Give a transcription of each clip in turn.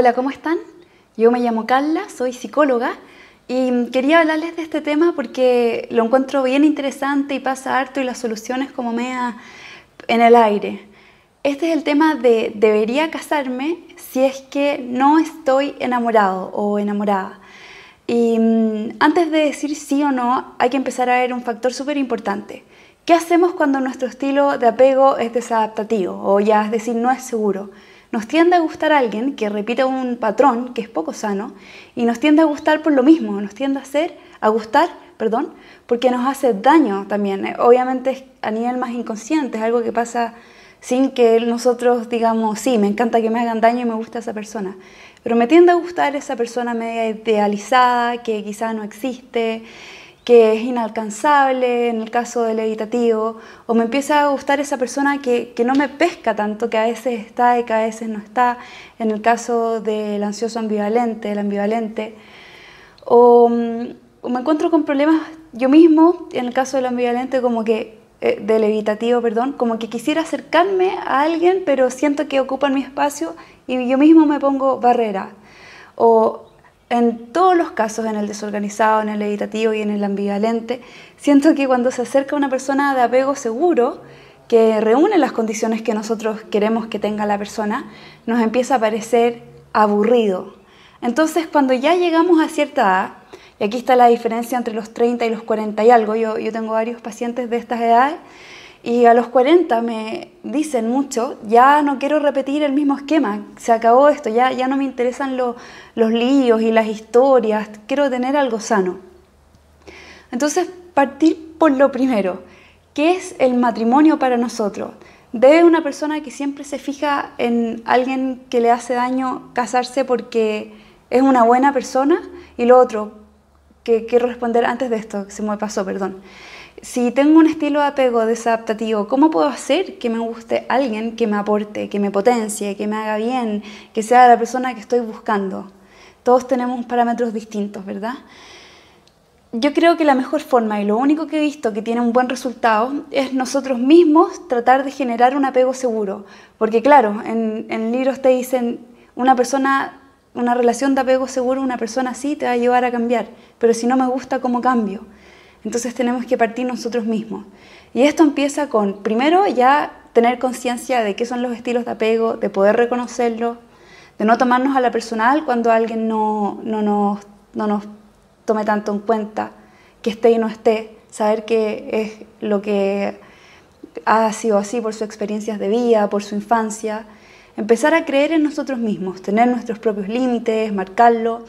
Hola, ¿cómo están? Yo me llamo Carla, soy psicóloga y quería hablarles de este tema porque lo encuentro bien interesante y pasa harto y las soluciones como mea en el aire. Este es el tema de debería casarme si es que no estoy enamorado o enamorada. Y mm, antes de decir sí o no, hay que empezar a ver un factor súper importante. ¿Qué hacemos cuando nuestro estilo de apego es desadaptativo o ya es decir, no es seguro? Nos tiende a gustar alguien que repite un patrón que es poco sano y nos tiende a gustar por lo mismo, nos tiende a hacer, a gustar, perdón, porque nos hace daño también. Eh, obviamente a nivel más inconsciente, es algo que pasa sin que nosotros digamos, sí, me encanta que me hagan daño y me gusta esa persona. Pero me tiende a gustar esa persona media idealizada, que quizá no existe, que es inalcanzable en el caso del evitativo, o me empieza a gustar esa persona que, no me pesca tanto, que a veces está y que a veces no está, en el caso del ansioso ambivalente, el ambivalente, o, mm, me encuentro con problemas yo mismo, en el caso del ambivalente, como que, eh, del evitativo, perdón, como que quisiera acercarme a alguien, pero siento que ocupan mi espacio y yo mismo me pongo barrera. O en todos los casos, en el desorganizado, en el evitativo y en el ambivalente, siento que cuando se acerca una persona de apego seguro, que reúne las condiciones que nosotros queremos que tenga la persona, nos empieza a parecer aburrido. Entonces, cuando ya llegamos a cierta edad, y aquí está la diferencia entre los 30 y los 40 y algo, yo, yo tengo varios pacientes de estas edades, y a los 40 me dicen mucho, ya no quiero repetir el mismo esquema, se acabó esto, ya, ya no me interesan los líos y las historias, quiero tener algo sano. Entonces, partir por lo primero, ¿qué es el matrimonio para nosotros? ¿Debe una persona que siempre se fija en alguien que le hace daño casarse porque es una buena persona? Y lo otro, que quiero responder antes de esto, se me pasó, perdón si tengo un estilo de apego desadaptativo, ¿cómo puedo hacer que me guste alguien que me aporte, que me potencie, que me haga bien, que sea la persona que estoy buscando? Todos tenemos parámetros distintos, ¿verdad? Yo creo que la mejor forma y lo único que he visto que tiene un buen resultado es nosotros mismos tratar de generar un apego seguro. Porque claro, en, en libros te dicen una persona, una relación de apego seguro, una persona así te va a llevar a cambiar, pero si no me gusta, ¿cómo cambio? Entonces tenemos que partir nosotros mismos. Y esto empieza con, primero, ya tener conciencia de qué son los estilos de apego, de poder reconocerlos, de no tomarnos a la personal cuando alguien no, no, nos, no nos tome tanto en cuenta, que esté y no esté, saber que es lo que ha sido así por sus experiencias de vida, por su infancia, empezar a creer en nosotros mismos, tener nuestros propios límites, marcarlo.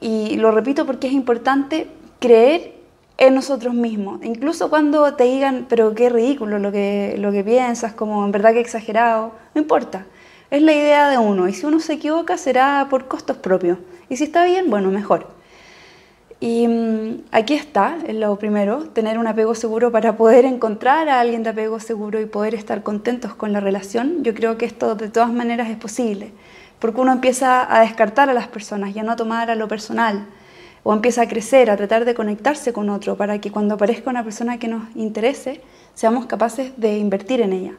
Y lo repito porque es importante creer en nosotros mismos. Incluso cuando te digan, pero qué ridículo lo que, lo que piensas, como en verdad que exagerado, no importa. Es la idea de uno y si uno se equivoca será por costos propios. Y si está bien, bueno, mejor. Y mm, aquí está, es lo primero, tener un apego seguro para poder encontrar a alguien de apego seguro y poder estar contentos con la relación. Yo creo que esto de todas maneras es posible, porque uno empieza a descartar a las personas y a no tomar a lo personal o empieza a crecer, a tratar de conectarse con otro, para que cuando aparezca una persona que nos interese, seamos capaces de invertir en ella.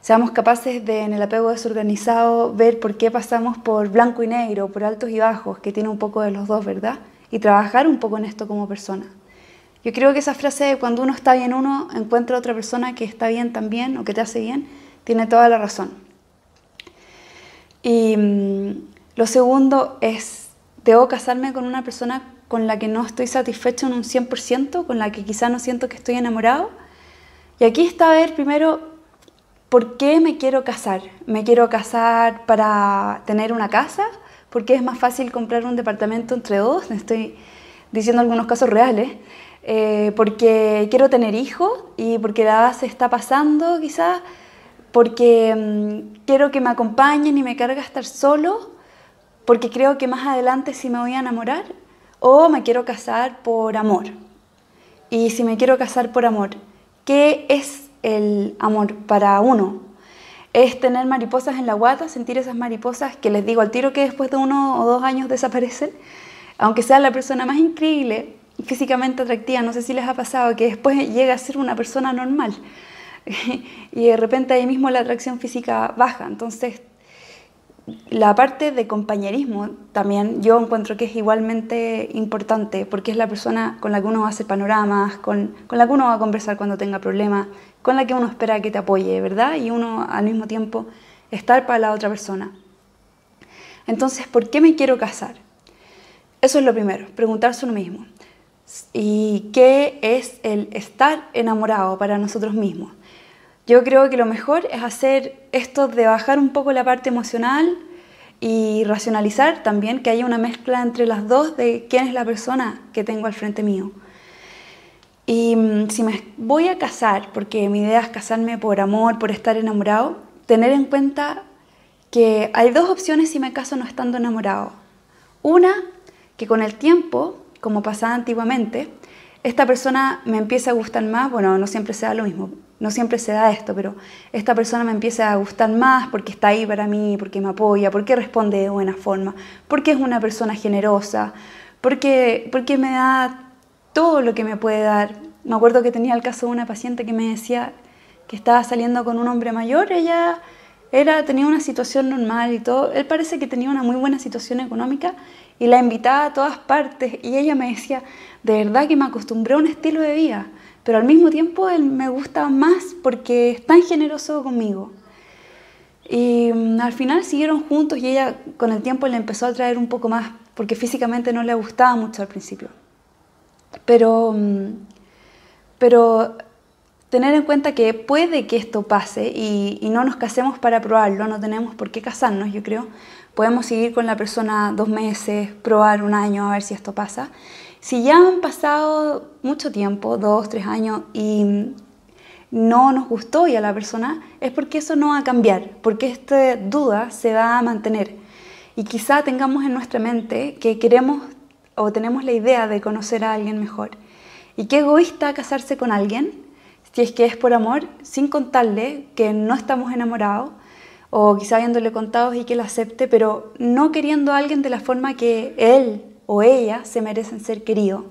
Seamos capaces de, en el apego desorganizado, ver por qué pasamos por blanco y negro, por altos y bajos, que tiene un poco de los dos, ¿verdad? Y trabajar un poco en esto como persona. Yo creo que esa frase de cuando uno está bien uno, encuentra otra persona que está bien también o que te hace bien, tiene toda la razón. Y mm, lo segundo es debo casarme con una persona con la que no estoy satisfecho en un 100%, con la que quizá no siento que estoy enamorado. Y aquí está a ver primero por qué me quiero casar. ¿Me quiero casar para tener una casa? Porque es más fácil comprar un departamento entre dos, estoy diciendo algunos casos reales. Eh, porque quiero tener hijos y porque la edad se está pasando quizás, porque mm, quiero que me acompañen y me carga estar solo, porque creo que más adelante si me voy a enamorar o me quiero casar por amor. Y si me quiero casar por amor, ¿qué es el amor para uno? Es tener mariposas en la guata, sentir esas mariposas que les digo al tiro que después de uno o dos años desaparecen, aunque sea la persona más increíble, físicamente atractiva, no sé si les ha pasado que después llega a ser una persona normal y de repente ahí mismo la atracción física baja. Entonces la parte de compañerismo también yo encuentro que es igualmente importante porque es la persona con la que uno va a hacer panoramas, con, con, la que uno va a conversar cuando tenga problemas, con la que uno espera que te apoye, ¿verdad? Y uno al mismo tiempo estar para la otra persona. Entonces, ¿por qué me quiero casar? Eso es lo primero, preguntarse uno mismo. ¿Y qué es el estar enamorado para nosotros mismos? Yo creo que lo mejor es hacer esto de bajar un poco la parte emocional y racionalizar también que haya una mezcla entre las dos de quién es la persona que tengo al frente mío. Y mm, si me voy a casar, porque mi idea es casarme por amor, por estar enamorado, tener en cuenta que hay dos opciones si me caso no estando enamorado. Una, que con el tiempo, como pasaba antiguamente, esta persona me empieza a gustar más, bueno, no siempre se da lo mismo, no siempre se da esto, pero esta persona me empieza a gustar más porque está ahí para mí, porque me apoya, porque responde de buena forma, porque es una persona generosa, porque, porque me da todo lo que me puede dar. Me acuerdo que tenía el caso de una paciente que me decía que estaba saliendo con un hombre mayor, ella era, tenía una situación normal y todo, él parece que tenía una muy buena situación económica y la invitaba a todas partes y ella me decía, de verdad que me acostumbré a un estilo de vida, pero al mismo tiempo él me gusta más porque es tan generoso conmigo. Y mm, al final siguieron juntos y ella con el tiempo le empezó a traer un poco más porque físicamente no le gustaba mucho al principio. Pero, mm, pero tener en cuenta que puede que esto pase y, y, no nos casemos para probarlo, no tenemos por qué casarnos, yo creo. Podemos seguir con la persona dos meses, probar un año a ver si esto pasa. Si ya han pasado mucho tiempo, dos, tres años, y no nos gustó ya la persona, es porque eso no va a cambiar, porque esta duda se va a mantener. Y quizá tengamos en nuestra mente que queremos o tenemos la idea de conocer a alguien mejor. Y qué egoísta casarse con alguien, si es que es por amor, sin contarle que no estamos enamorados, o quizá habiéndole contado y que lo acepte, pero no queriendo a alguien de la forma que él o ella se merecen ser queridos.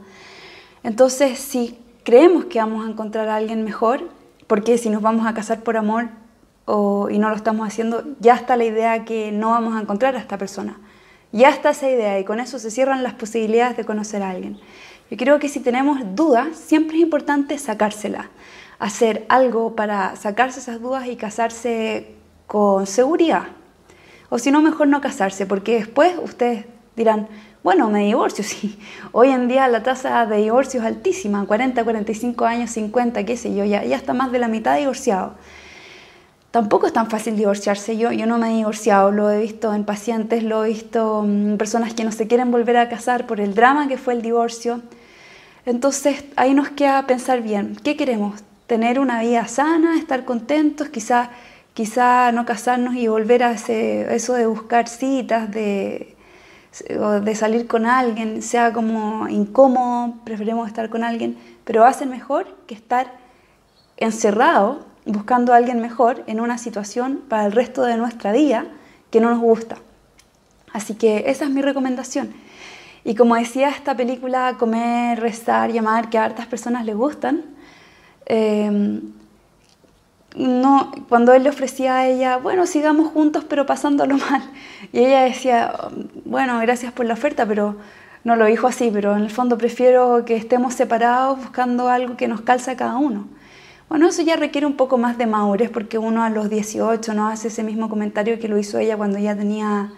Entonces, si creemos que vamos a encontrar a alguien mejor, porque si nos vamos a casar por amor y no lo estamos haciendo, ya está la idea que no vamos a encontrar a esta persona. Ya está esa idea y con eso se cierran las posibilidades de conocer a alguien. Yo creo que si tenemos dudas, siempre es importante sacárselas, hacer algo para sacarse esas dudas y casarse con seguridad. O si no, mejor no casarse, porque después ustedes dirán, bueno, me divorcio, sí. Hoy en día la tasa de divorcio es altísima, 40, 45 años, 50, qué sé yo, ya, ya está más de la mitad divorciado. Tampoco es tan fácil divorciarse. Yo, yo no me he divorciado, lo he visto en pacientes, lo he visto en personas que no se quieren volver a casar por el drama que fue el divorcio. Entonces ahí nos queda pensar bien, ¿qué queremos? ¿Tener una vida sana, estar contentos, quizá, quizá no casarnos y volver a ese, eso de buscar citas, de o de salir con alguien sea como incómodo, preferimos estar con alguien, pero va a ser mejor que estar encerrado buscando a alguien mejor en una situación para el resto de nuestra vida que no nos gusta. Así que esa es mi recomendación. Y como decía esta película, Comer, Rezar y Amar, que a hartas personas les gustan, eh, no, cuando él le ofrecía a ella, bueno, sigamos juntos pero pasándolo mal. Y ella decía, bueno, gracias por la oferta, pero no lo dijo así, pero en el fondo prefiero que estemos separados buscando algo que nos calza cada uno. Bueno, eso ya requiere un poco más de madurez porque uno a los 18 no hace ese mismo comentario que lo hizo ella cuando ya tenía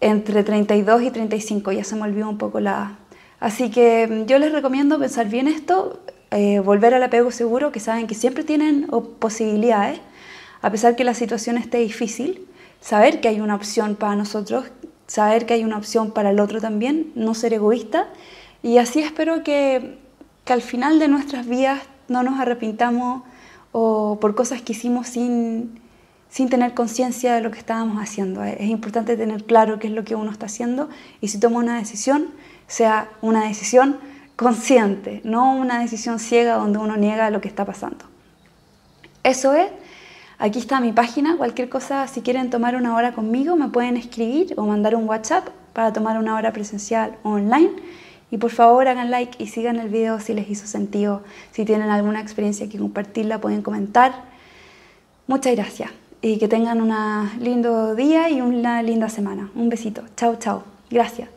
entre 32 y 35, ya se me olvidó un poco la... Así que yo les recomiendo pensar bien esto, eh, volver al apego seguro, que saben que siempre tienen posibilidades, a pesar que la situación esté difícil, saber que hay una opción para nosotros, saber que hay una opción para el otro también, no ser egoísta, y así espero que, que al final de nuestras vidas no nos arrepintamos o por cosas que hicimos sin, sin tener conciencia de lo que estábamos haciendo. Es importante tener claro qué es lo que uno está haciendo y si toma una decisión, sea una decisión consciente, no una decisión ciega donde uno niega lo que está pasando. Eso es, aquí está mi página, cualquier cosa, si quieren tomar una hora conmigo, me pueden escribir o mandar un WhatsApp para tomar una hora presencial o online. Y por favor hagan like y sigan el video si les hizo sentido. Si tienen alguna experiencia que compartirla, pueden comentar. Muchas gracias. y que tengan un lindo día y una linda semana. Un besito. Chao, chao. Gracias.